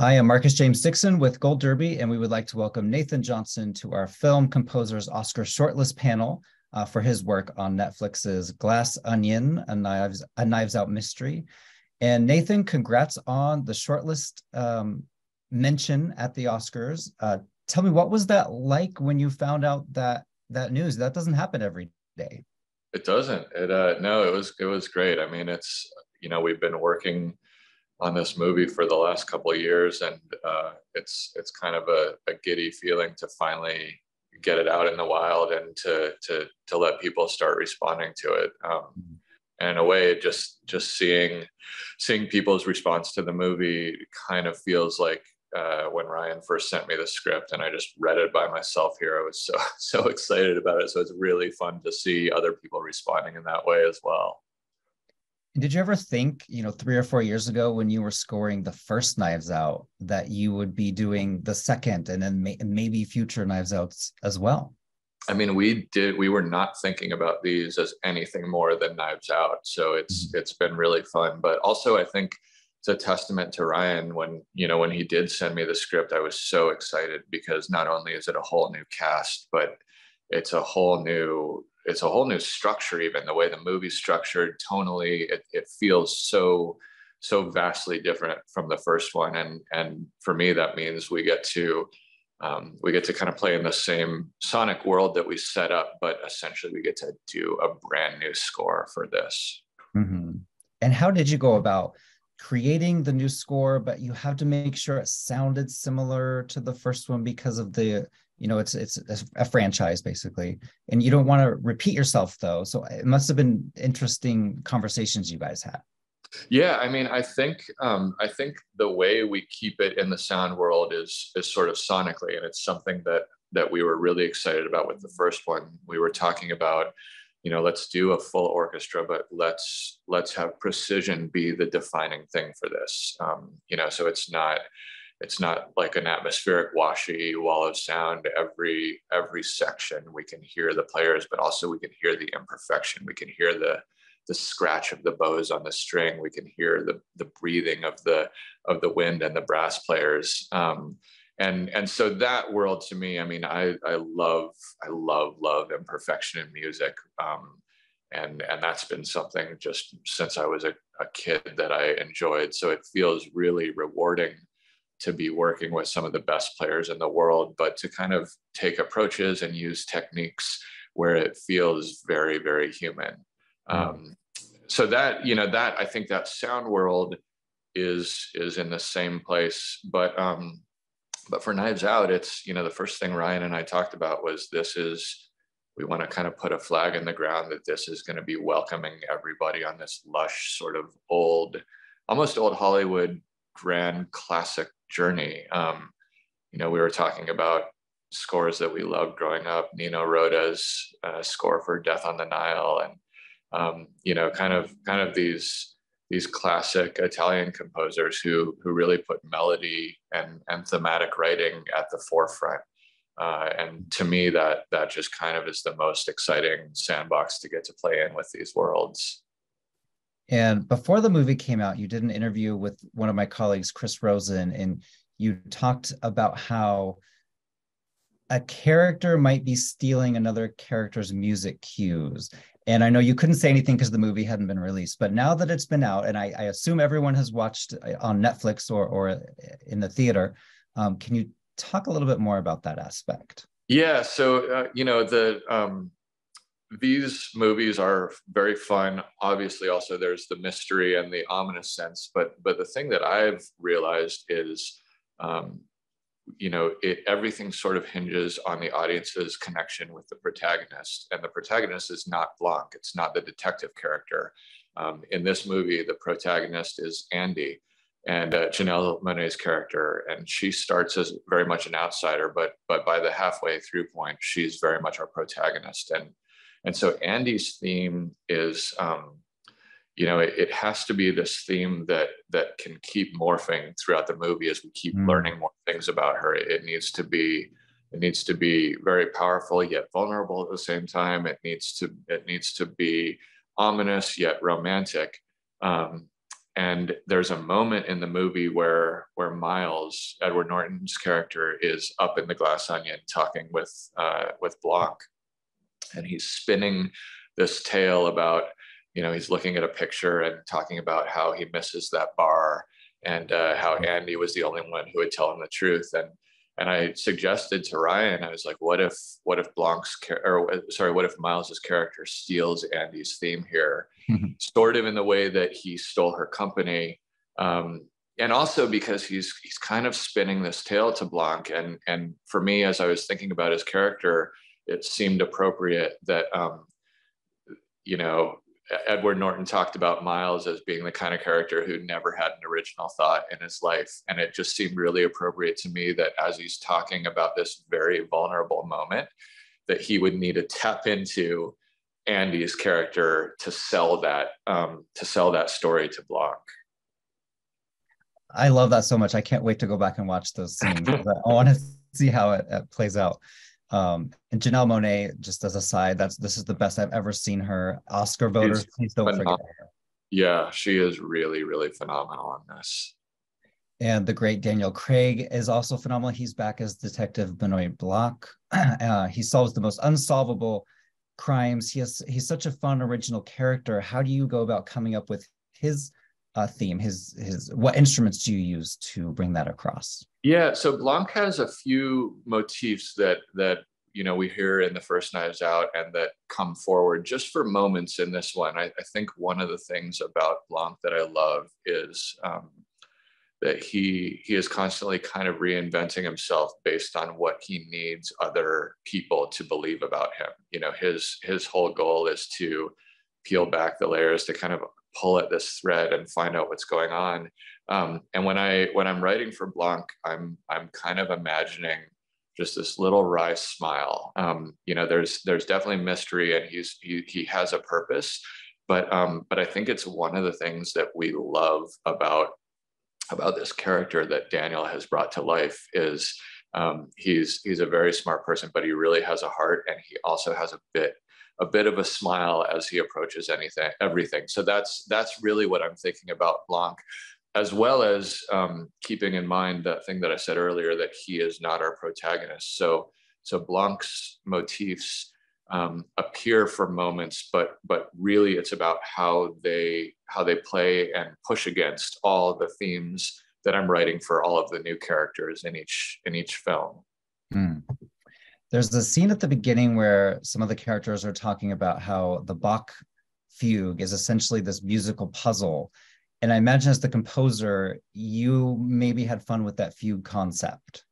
I am Marcus James Dixon with Gold Derby, and we would like to welcome Nathan Johnson to our Film Composers Oscar Shortlist panel uh, for his work on Netflix's Glass Onion, a Knives, a Knives Out mystery. And Nathan, congrats on the shortlist um, mention at the Oscars. Uh, tell me, what was that like when you found out that that news? That doesn't happen every day. It doesn't. It uh, no, it was it was great. I mean, it's you know we've been working on this movie for the last couple of years, and uh, it's it's kind of a, a, giddy feeling to finally get it out in the wild and to to to let people start responding to it. Um, mm-hmm. and in a way, just just seeing seeing people's response to the movie kind of feels like uh, when Ryan first sent me the script and I just read it by myself here. I was so so excited about it. So it's really fun to see other people responding in that way as well. Did you ever think, you know, three or four years ago when you were scoring the first Knives Out, that you would be doing the second and then may- maybe future Knives Outs as well? I mean, we did. We were not thinking about these as anything more than Knives Out. So it's mm-hmm. it's been really fun. But also, I think it's a testament to Ryan when you know when he did send me the script. I was so excited because not only is it a whole new cast, but it's a whole new it's a whole new structure even the way the movie's structured tonally it, it feels so so vastly different from the first one. And and for me that means we get to um, we get to kind of play in the same sonic world that we set up but essentially we get to do a brand new score for this. Mm-hmm. and how did you go about creating the new score? But you have to make sure it sounded similar to the first one because of the you know it's it's a franchise basically. And you don't want to repeat yourself though. So it must have been interesting conversations you guys had. Yeah i mean i think um, i think the way we keep it in the sound world is is sort of sonically and it's something that that we were really excited about with the first one. We were talking about you know let's do a full orchestra but let's let's have precision be the defining thing for this. Um, you know so it's not it's not like an atmospheric washy wall of sound. Every every section we can hear the players but also we can hear the imperfection. We can hear the the scratch of the bows on the string. We can hear the the breathing of the of the wind and the brass players. Um, and and so that world to me i mean i i love i love love imperfection in music. Um, and and that's been something just since i was a, a kid that i enjoyed. So it feels really rewarding to be working with some of the best players in the world, but to kind of take approaches and use techniques where it feels very, very human. Mm. Um, so that you know that I think that sound world is is in the same place, but um, but for Knives Out, it's you know the first thing Ryan and I talked about was this is we want to kind of put a flag in the ground that this is going to be welcoming everybody on this lush sort of old, almost old Hollywood grand classic journey. Um, you know, we were talking about scores that we loved growing up. Nino Rota's uh, score for Death on the Nile, and um, you know, kind of kind of these these classic Italian composers who who really put melody and and thematic writing at the forefront. Uh, and to me, that that just kind of is the most exciting sandbox to get to play in with these worlds. And before the movie came out, you did an interview with one of my colleagues, Chris Rosen, and you talked about how a character might be stealing another character's music cues. And I know you couldn't say anything because the movie hadn't been released, but now that it's been out, and I, I assume everyone has watched uh, on Netflix or, or in the theater, um, can you talk a little bit more about that aspect? Yeah, so uh, you know the um, these movies are very fun. Obviously also there's the mystery and the ominous sense but but the thing that i've realized is um, you know it everything sort of hinges on the audience's connection with the protagonist and the protagonist is not blanc. It's not the detective character. Um, in this movie the protagonist is andy and uh, Janelle Monáe's character, and she starts as very much an outsider, but but by the halfway through point, she's very much our protagonist, and and so Andy's theme is, um, you know, it, it, has to be this theme that that can keep morphing throughout the movie as we keep mm. learning more things about her. It needs to be it needs to be very powerful yet vulnerable at the same time. It needs to it needs to be ominous yet romantic. Um, and there's a moment in the movie where where Miles, Edward Norton's character, is up in the glass onion talking with uh, with Blanc, and he's spinning this tale about you know he's looking at a picture and talking about how he misses that bar and uh, how Andy was the only one who would tell him the truth. And and I suggested to Ryan, I was like, what if what if Blanc's or sorry, what if Miles's character steals Andy's theme here, sort of in the way that he stole her company, um, and also because he's he's kind of spinning this tale to Blanc, and and for me, as I was thinking about his character, it seemed appropriate that um, you know Edward Norton talked about Miles as being the kind of character who never had an original thought in his life. And it just seemed really appropriate to me that as he's talking about this very vulnerable moment, that he would need to tap into Andy's character to sell that um, to sell that story to Blanc. I love that so much. I can't wait to go back and watch those scenes. I want to see how it, it plays out. Um, and Janelle Monáe, just as a side, that's this is the best I've ever seen her. Oscar voters, She's please don't phenomenal. forget her. Yeah, she is really, really phenomenal on this. And the great Daniel Craig is also phenomenal. He's back as Detective Benoit Blanc. Uh, he solves the most unsolvable crimes. He has he's such a fun original character. How do you go about coming up with his uh, theme? His his what instruments do you use to bring that across? Yeah, so Blanc has a few motifs that that you know we hear in the first Knives Out and that come forward just for moments in this one. I, I think one of the things about Blanc that I love is um, that he he is constantly kind of reinventing himself based on what he needs other people to believe about him. You know, his his whole goal is to peel back the layers to kind of pull at this thread and find out what's going on. Um, and when I when I'm writing for Blanc, I'm I'm kind of imagining just this little wry smile. Um, you know, there's there's definitely mystery, and he's he he has a purpose. But um, but I think it's one of the things that we love about about this character that Daniel has brought to life is um, he's he's a very smart person, but he really has a heart, and he also has a bit a bit of a smile as he approaches anything everything. So that's that's really what i'm thinking about blanc as well as um, keeping in mind that thing that i said earlier that he is not our protagonist. So so blanc's motifs um, appear for moments but but really it's about how they how they play and push against all the themes that i'm writing for all of the new characters in each in each film. Mm there's the scene at the beginning where some of the characters are talking about how the Bach fugue is essentially this musical puzzle. And I imagine as the composer, you maybe had fun with that fugue concept.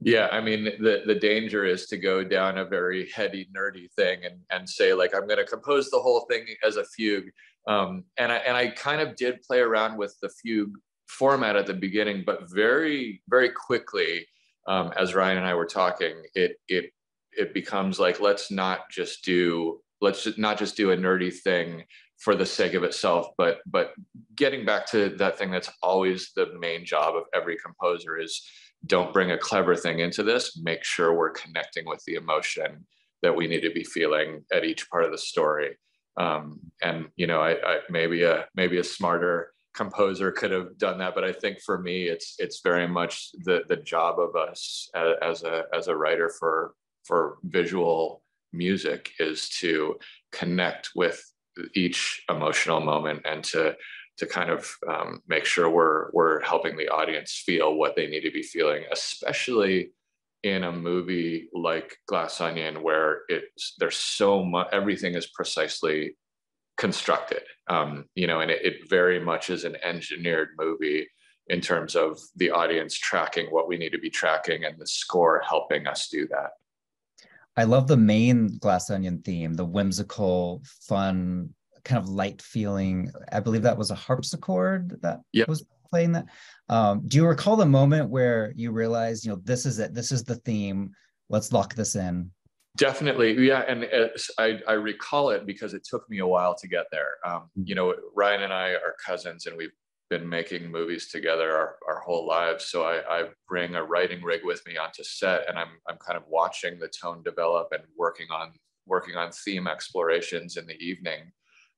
Yeah, I mean, the, the danger is to go down a very heady, nerdy thing and, and say, like, I'm going to compose the whole thing as a fugue. Um, and, I, and I kind of did play around with the fugue format at the beginning, but very, very quickly, um, as Ryan and I were talking, it, it it becomes like let's not just do let's not just do a nerdy thing for the sake of itself but but getting back to that thing that's always the main job of every composer is don't bring a clever thing into this. Make sure we're connecting with the emotion that we need to be feeling at each part of the story. Um, and you know I, I maybe a maybe a smarter composer could have done that but i think for me it's it's very much the the job of us as, as a as a writer for for visual music is to connect with each emotional moment and to to kind of um, make sure we're we're helping the audience feel what they need to be feeling, especially in a movie like Glass Onion, where it's there's so much everything is precisely constructed, um, you know, and it, it very much is an engineered movie in terms of the audience tracking what we need to be tracking and the score helping us do that. I love the main Glass Onion theme, the whimsical, fun, kind of light feeling. I believe that was a harpsichord that yep. was playing that. Um, do you recall the moment where you realized, you know, this is it, this is the theme, let's lock this in? Definitely, yeah, and I, I recall it because it took me a while to get there. Um, mm. you know, Ryan and I are cousins, and we've been making movies together our, our whole lives. So I, I, bring a writing rig with me onto set and I'm, I'm kind of watching the tone develop and working on working on theme explorations in the evening.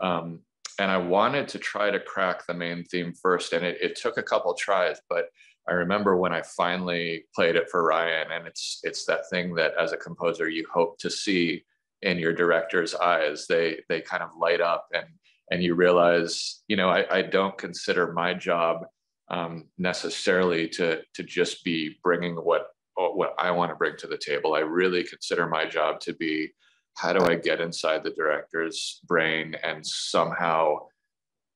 Um, and I wanted to try to crack the main theme first, and it, it took a couple tries, but I remember when I finally played it for Ryan, and it's it's that thing that as a composer you hope to see in your director's eyes. They they kind of light up, and and you realize, you know, I, I don't consider my job um, necessarily to to just be bringing what what I want to bring to the table. I really consider my job to be how do I get inside the director's brain and somehow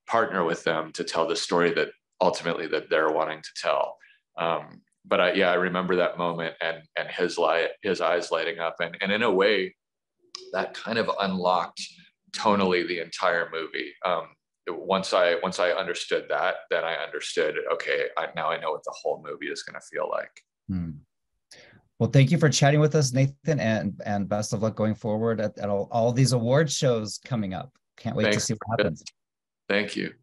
partner with them to tell the story that ultimately that they're wanting to tell. Um, but I, yeah, I remember that moment and and his light, his eyes lighting up, and and in a way, that kind of unlocked tonally the entire movie. Um, once I once I understood that, then I understood. Okay, I, now I know what the whole movie is going to feel like. Hmm. Well, thank you for chatting with us, Nathan, and and best of luck going forward at, at all, all these award shows coming up. Can't wait Thanks. to see what happens. Thank you.